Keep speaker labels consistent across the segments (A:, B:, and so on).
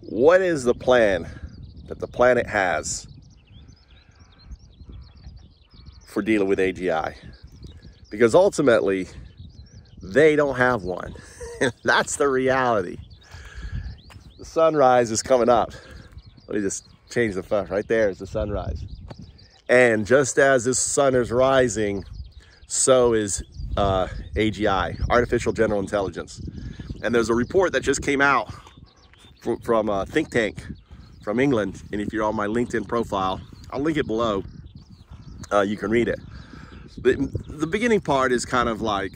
A: what is the plan that the planet has for dealing with AGI? Because ultimately, they don't have one. That's the reality. The sunrise is coming up. Let me just change the front. Right there is the sunrise. And just as this sun is rising, so is uh, AGI, Artificial General Intelligence. And there's a report that just came out from, from a think tank from England. And if you're on my LinkedIn profile, I'll link it below. Uh, you can read it. The, the beginning part is kind of like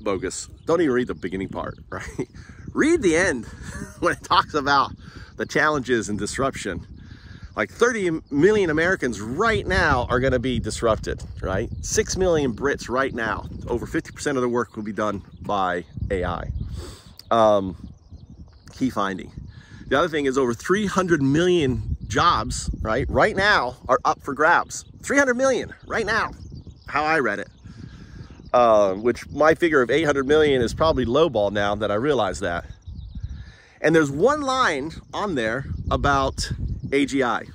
A: bogus. Don't even read the beginning part, right? read the end when it talks about the challenges and disruption like 30 million Americans right now are going to be disrupted, right? 6 million Brits right now. Over 50% of the work will be done by AI. Um, key finding. The other thing is over 300 million jobs, right? Right now are up for grabs. 300 million right now, how I read it. Uh, which my figure of 800 million is probably lowball now that I realize that. And there's one line on there about AGI,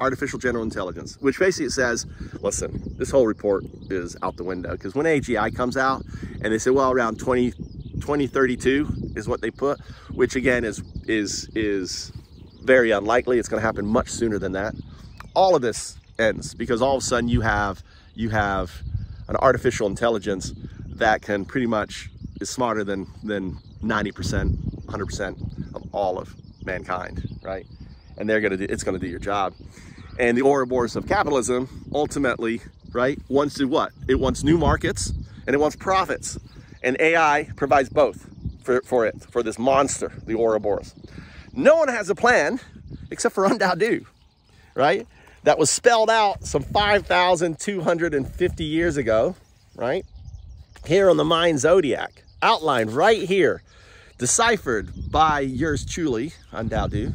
A: Artificial General Intelligence, which basically says, listen, this whole report is out the window because when AGI comes out and they say, well, around 20, 2032 is what they put, which again is, is, is very unlikely. It's going to happen much sooner than that. All of this ends because all of a sudden you have, you have an artificial intelligence that can pretty much is smarter than, than 90%, 100% of all of mankind, right? and they're gonna do, it's gonna do your job. And the Ouroboros of capitalism ultimately, right, wants to what? It wants new markets and it wants profits. And AI provides both for, for it, for this monster, the Ouroboros. No one has a plan except for UnDAO right? That was spelled out some 5,250 years ago, right? Here on the Mayan Zodiac, outlined right here, deciphered by yours truly, UnDAO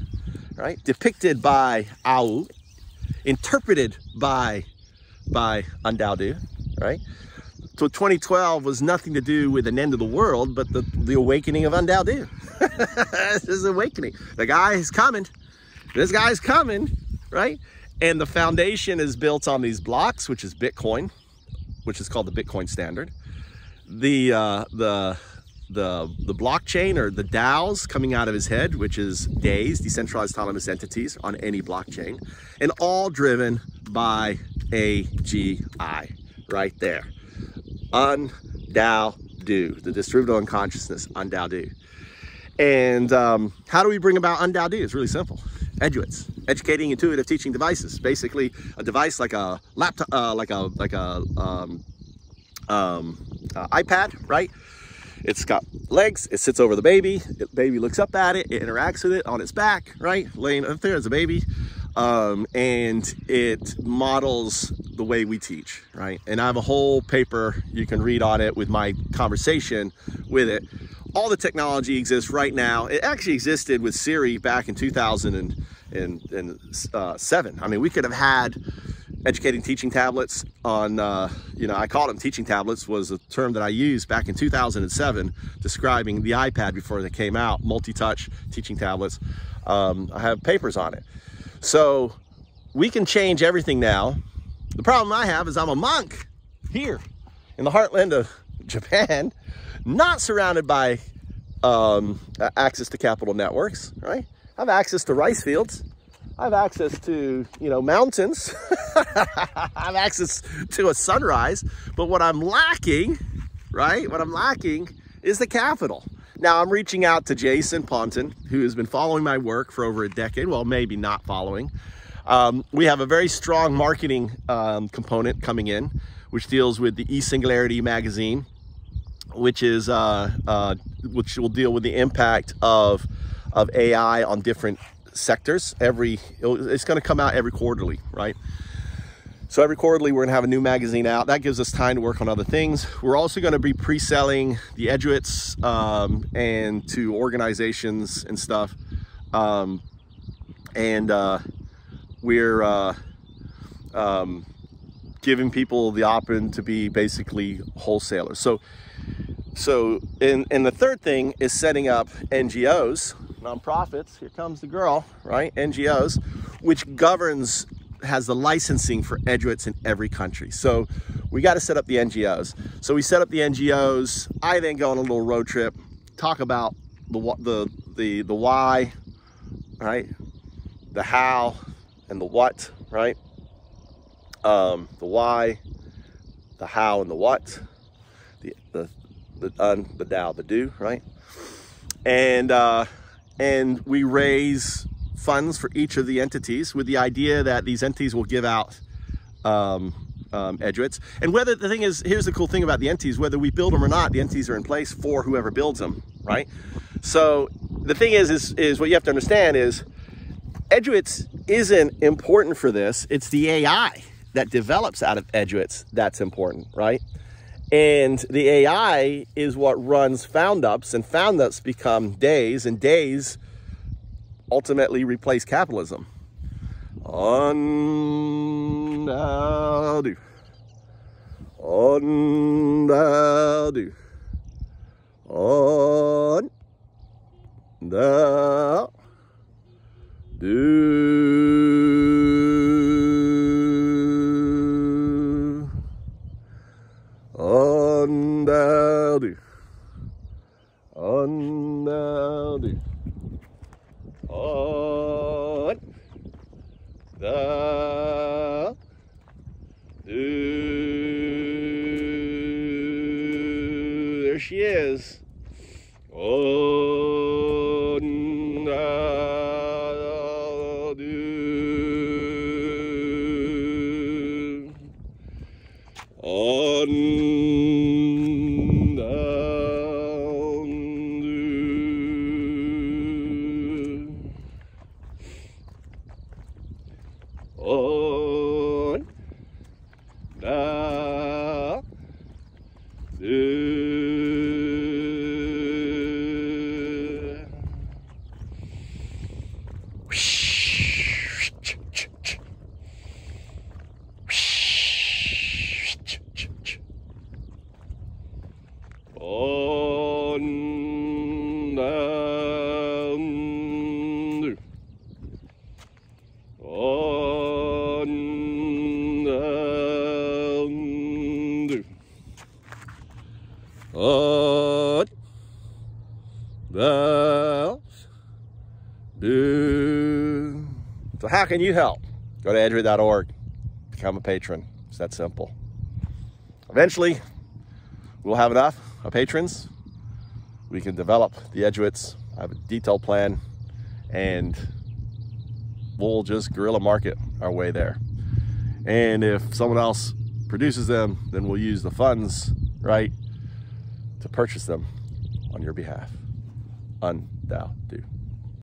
A: right? Depicted by Au, interpreted by by UnDAO, right? So 2012 was nothing to do with an end of the world, but the, the awakening of UnDAO. this is awakening. The guy is coming. This guy's coming, right? And the foundation is built on these blocks, which is Bitcoin, which is called the Bitcoin standard. The uh, the the, the blockchain or the DAOs coming out of his head, which is DAEs, decentralized autonomous entities on any blockchain, and all driven by AGI right there. UnDAO do, the distributed unconsciousness, do. And um, how do we bring about UnDAO do? It's really simple. Eduits, educating intuitive teaching devices. Basically, a device like a laptop, uh, like a like a um, um, uh, iPad, right? It's got legs, it sits over the baby, the baby looks up at it, it interacts with it on its back, right? Laying up there as a baby. Um, and it models the way we teach, right? And I have a whole paper you can read on it with my conversation with it. All the technology exists right now. It actually existed with Siri back in 2007. I mean, we could have had educating teaching tablets on, uh, you know, I called them teaching tablets was a term that I used back in 2007 describing the iPad before they came out, multi-touch teaching tablets. Um, I have papers on it. So we can change everything now. The problem I have is I'm a monk here in the heartland of Japan, not surrounded by um, access to capital networks, right? I have access to rice fields. I have access to, you know, mountains. I have access to a sunrise. But what I'm lacking, right, what I'm lacking is the capital. Now I'm reaching out to Jason Ponton, who has been following my work for over a decade. Well, maybe not following. Um, we have a very strong marketing um, component coming in, which deals with the e-Singularity magazine, which is uh, uh, which will deal with the impact of of AI on different sectors every it's going to come out every quarterly right so every quarterly we're to have a new magazine out. That gives us time to work on other things. We're also to be pre-selling the eduits um, and to organizations and stuff. Um, and uh, we're uh, um, giving people the option to be basically wholesalers. So so and, and the third thing is setting up ngos nonprofits, here comes the girl, right? NGOs, which governs, has the licensing for Eduits in every country. So we got to set up the NGOs. So we set up the NGOs. I then go on a little road trip, talk about the the the the why, right? The how and the what, right? Um, the why, the how and the what, the the the un, the Tao, the do, right? And uh, and we raise funds for each of the entities with the idea that these entities will give out um, um. And whether the thing is, here's the cool thing about the entities, whether we build them or not, the entities are in place for whoever builds them, right? So the thing is, is, is what you have to understand is Eduits isn't important for this. It's the AI that develops out of Eduits that's important, right? And the AI is what runs FoundUps, and FoundUps become days, and days ultimately replace capitalism. Undo. Undo. On. The. Do. On. The. Do. There she is. On. So how can you help? Go to eduit.org. Become a patron. It's that simple. Eventually, we'll have enough of patrons. We can develop the Eduits. I have a detailed plan and we'll just guerrilla market our way there. And if someone else produces them, then we'll use the funds, right, to purchase them on your behalf. Undoubt do.